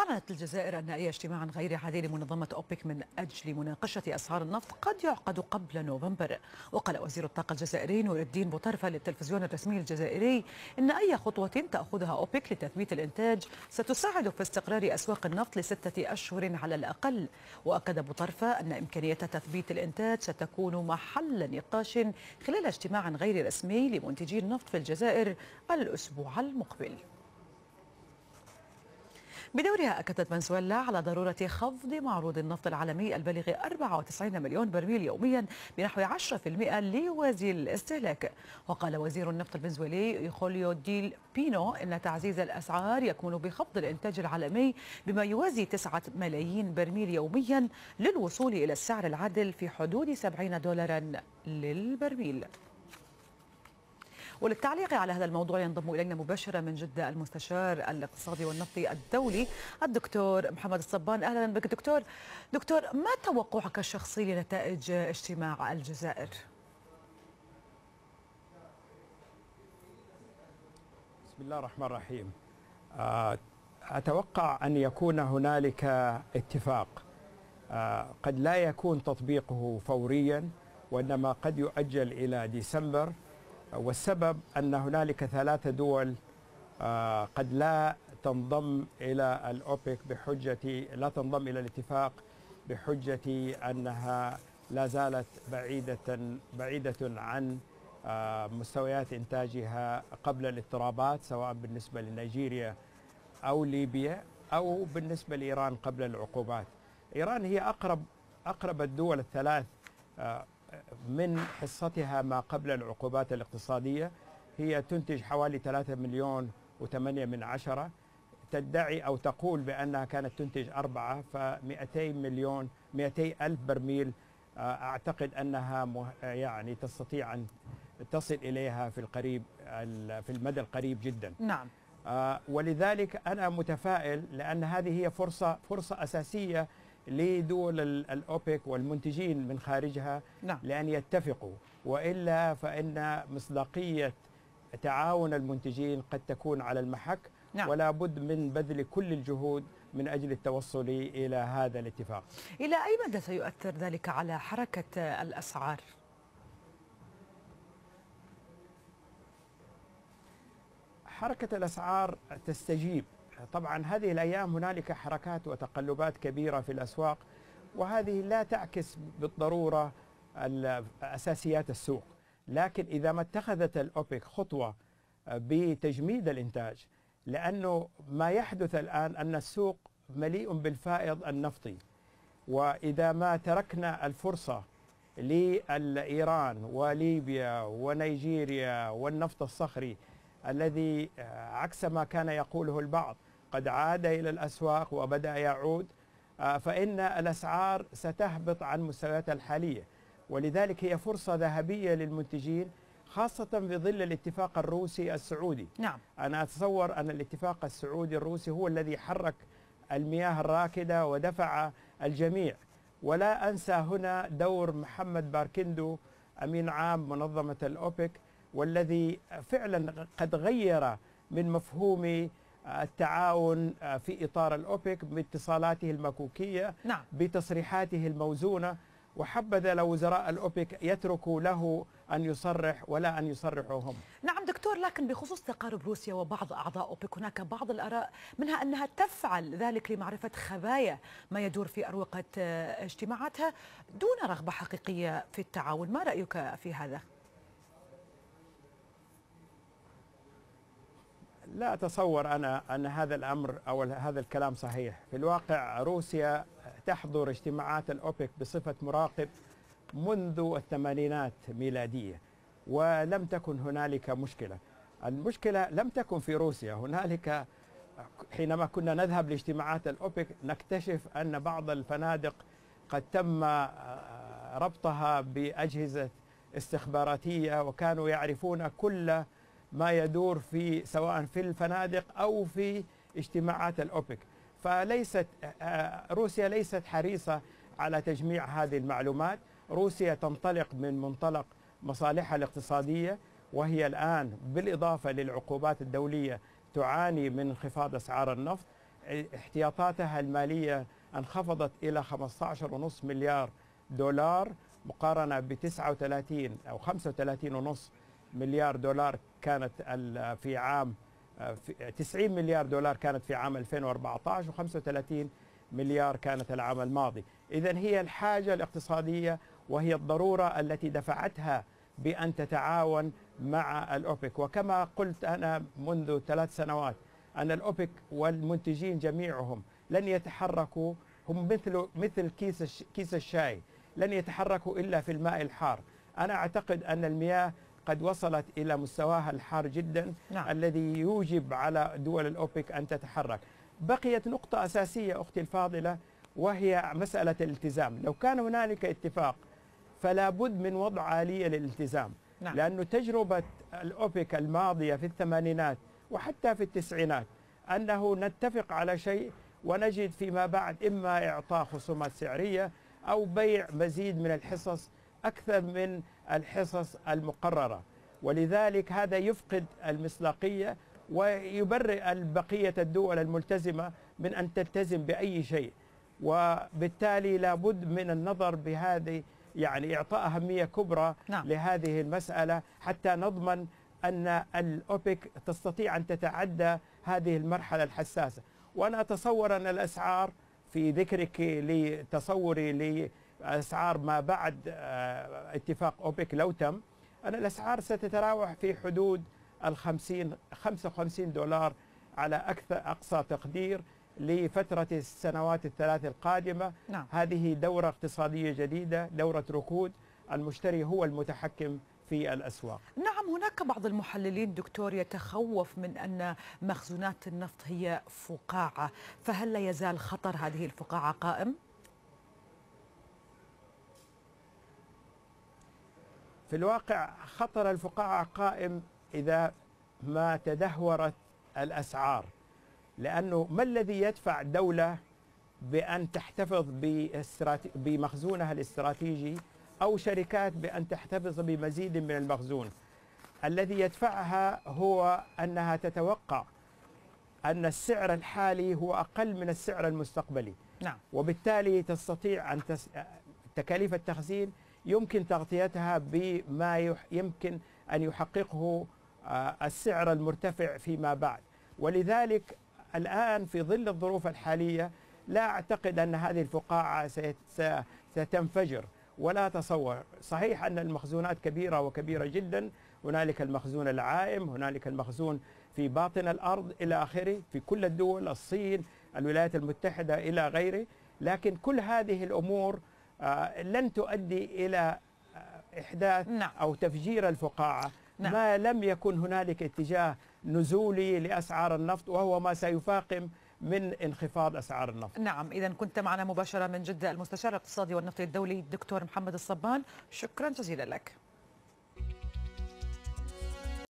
أعلنت الجزائر أن أي اجتماع غير عادي لمنظمة أوبك من أجل مناقشة أسعار النفط قد يعقد قبل نوفمبر. وقال وزير الطاقة الجزائري نور الدين بوطرفة للتلفزيون الرسمي الجزائري إن أي خطوة تأخذها أوبك لتثبيت الإنتاج ستساعد في استقرار أسواق النفط لستة أشهر على الأقل. وأكد بوطرفة أن إمكانية تثبيت الإنتاج ستكون محل نقاش خلال اجتماع غير رسمي لمنتجي النفط في الجزائر الأسبوع المقبل. بدورها أكدت فنزويلا على ضرورة خفض معروض النفط العالمي البالغ 94 مليون برميل يوميا بنحو 10% ليوازي الاستهلاك. وقال وزير النفط الفنزويلي خوليو ديل بينو إن تعزيز الأسعار يكمن بخفض الإنتاج العالمي بما يوازي 9 ملايين برميل يوميا للوصول إلى السعر العادل في حدود 70 دولارا للبرميل. وللتعليق على هذا الموضوع ينضم إلينا مباشرة من جدة المستشار الاقتصادي والنفطي الدولي الدكتور محمد الصبان. أهلا بك دكتور. دكتور ما توقعك الشخصي لنتائج اجتماع الجزائر؟ بسم الله الرحمن الرحيم. أتوقع أن يكون هنالك اتفاق. قد لا يكون تطبيقه فوريا وإنما قد يؤجل إلى ديسمبر. والسبب أن هنالك ثلاثة دول قد لا تنضم إلى الأوبك بحجة لا تنضم إلى الاتفاق بحجة أنها لا زالت بعيدة بعيدة عن مستويات إنتاجها قبل الاضطرابات سواء بالنسبة لنيجيريا أو ليبيا أو بالنسبة لإيران قبل العقوبات. إيران هي أقرب أقرب الدول الثلاث من حصتها ما قبل العقوبات الاقتصادية هي تنتج حوالي 3 مليون و8 من عشرة. تدعي أو تقول بأنها كانت تنتج أربعة ف200 مليون 200 ألف برميل أعتقد أنها يعني تستطيع أن تصل إليها في القريب في المدى القريب جدا. نعم. ولذلك أنا متفائل لأن هذه هي فرصة فرصة أساسية لدول الأوبك والمنتجين من خارجها نعم. لأن يتفقوا وإلا فإن مصداقية تعاون المنتجين قد تكون على المحك نعم. ولا بد من بذل كل الجهود من أجل التوصل إلى هذا الاتفاق إلى أي مدى سيؤثر ذلك على حركة الأسعار؟ حركة الأسعار تستجيب طبعا هذه الأيام هنالك حركات وتقلبات كبيرة في الأسواق وهذه لا تعكس بالضرورة اساسيات السوق. لكن إذا ما اتخذت الأوبك خطوة بتجميد الإنتاج لأنه ما يحدث الآن أن السوق مليء بالفائض النفطي. وإذا ما تركنا الفرصة لايران وليبيا ونيجيريا والنفط الصخري الذي عكس ما كان يقوله البعض قد عاد إلى الأسواق وبدأ يعود فإن الأسعار ستهبط عن مستوياتها الحالية. ولذلك هي فرصة ذهبية للمنتجين خاصة في ظل الاتفاق الروسي السعودي. نعم. أنا أتصور أن الاتفاق السعودي الروسي هو الذي حرك المياه الراكدة ودفع الجميع. ولا أنسى هنا دور محمد باركندو أمين عام منظمة الأوبك والذي فعلا قد غير من مفهوم التعاون في إطار الأوبك باتصالاته المكوكية نعم. بتصريحاته الموزونة وحبذا لو وزراء الأوبك يتركوا له أن يصرح ولا أن يصرحوا هم. نعم دكتور لكن بخصوص تقارب روسيا وبعض أعضاء أوبك هناك بعض الآراء منها أنها تفعل ذلك لمعرفة خبايا ما يدور في أروقة اجتماعاتها دون رغبة حقيقية في التعاون، ما رأيك في هذا؟ لا أتصور أنا أن هذا الأمر أو هذا الكلام صحيح. في الواقع روسيا تحضر اجتماعات الأوبك بصفة مراقب منذ الثمانينات ميلادية ولم تكن هنالك مشكلة. المشكلة لم تكن في روسيا. هنالك حينما كنا نذهب لاجتماعات الأوبك نكتشف أن بعض الفنادق قد تم ربطها بأجهزة استخباراتية وكانوا يعرفون كل ما يدور في سواء في الفنادق أو في اجتماعات الأوبك. فليست روسيا ليست حريصة على تجميع هذه المعلومات. روسيا تنطلق من منطلق مصالحها الاقتصادية وهي الآن بالإضافة للعقوبات الدولية تعاني من انخفاض أسعار النفط. احتياطاتها المالية انخفضت إلى 15.5 مليار دولار مقارنة ب 39 أو 35.5 مليار دولار كانت في عام 90 مليار دولار كانت في عام 2014 و35 مليار كانت العام الماضي. إذا هي الحاجة الاقتصادية وهي الضرورة التي دفعتها بأن تتعاون مع الأوبك. وكما قلت أنا منذ ثلاث سنوات أن الأوبك والمنتجين جميعهم لن يتحركوا هم مثل مثل كيس كيس الشاي لن يتحركوا إلا في الماء الحار. أنا أعتقد أن المياه قد وصلت إلى مستواها الحار جدا نعم. الذي يوجب على دول الأوبك أن تتحرك بقيت نقطة أساسية أختي الفاضلة وهي مسألة الالتزام لو كان هنالك اتفاق فلا بد من وضع آلية للالتزام نعم. لأن تجربة الأوبك الماضية في الثمانينات وحتى في التسعينات أنه نتفق على شيء ونجد فيما بعد إما إعطاء خصومات سعرية أو بيع مزيد من الحصص أكثر من الحصص المقررة. ولذلك هذا يفقد المصداقية ويبرئ بقية الدول الملتزمة من أن تلتزم بأي شيء. وبالتالي لابد من النظر بهذه يعني إعطاء أهمية كبرى نعم. لهذه المسألة حتى نضمن أن الأوبك تستطيع أن تتعدى هذه المرحلة الحساسة. وأنا أتصور أن الأسعار في ذكرك لتصوري لأسعار ما بعد آه، اتفاق أوبك لو تم أن الأسعار ستتراوح في حدود الخمسين 55 دولار على أكثر أقصى تقدير لفترة السنوات الثلاث القادمة نعم. هذه دورة اقتصادية جديدة دورة ركود المشتري هو المتحكم في الأسواق نعم هناك بعض المحللين دكتور يتخوف من أن مخزونات النفط هي فقاعة فهل لا يزال خطر هذه الفقاعة قائم؟ في الواقع خطر الفقاعة قائم إذا ما تدهورت الأسعار. لأنه ما الذي يدفع دولة بأن تحتفظ بمخزونها الاستراتيجي أو شركات بأن تحتفظ بمزيد من المخزون؟ الذي يدفعها هو أنها تتوقع أن السعر الحالي هو أقل من السعر المستقبلي. نعم. وبالتالي تستطيع أن تس... تكاليف التخزين يمكن تغطيتها بما يمكن أن يحققه آه، السعر المرتفع فيما بعد. ولذلك الآن في ظل الظروف الحالية لا أعتقد أن هذه الفقاعة ستنفجر. ولا تصور. صحيح أن المخزونات كبيرة وكبيرة جدا. هنالك المخزون العائم هنالك المخزون في باطن الأرض إلى آخره في كل الدول الصين الولايات المتحدة إلى غيره. لكن كل هذه الأمور لن تؤدي إلى آه، إحداث نعم. أو تفجير الفقاعة نعم. ما لم يكن هنالك اتجاه نزولي لأسعار النفط وهو ما سيفاقم من انخفاض أسعار النفط. نعم، اذا كنت معنا مباشرة من جدة المستشار الاقتصادي والنفطي الدولي الدكتور محمد الصبان، شكرا جزيلا لك.